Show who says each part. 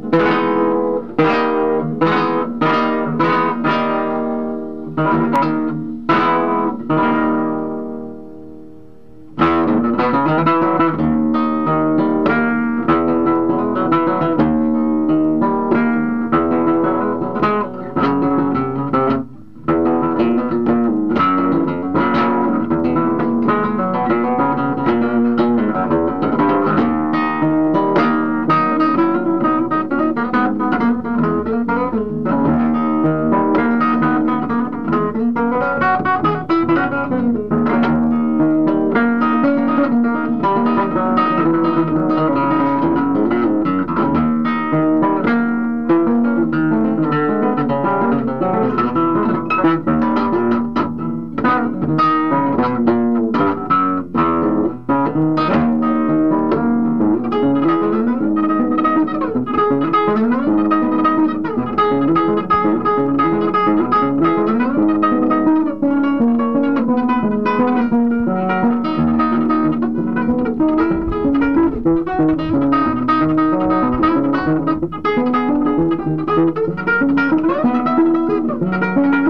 Speaker 1: you
Speaker 2: Thank you.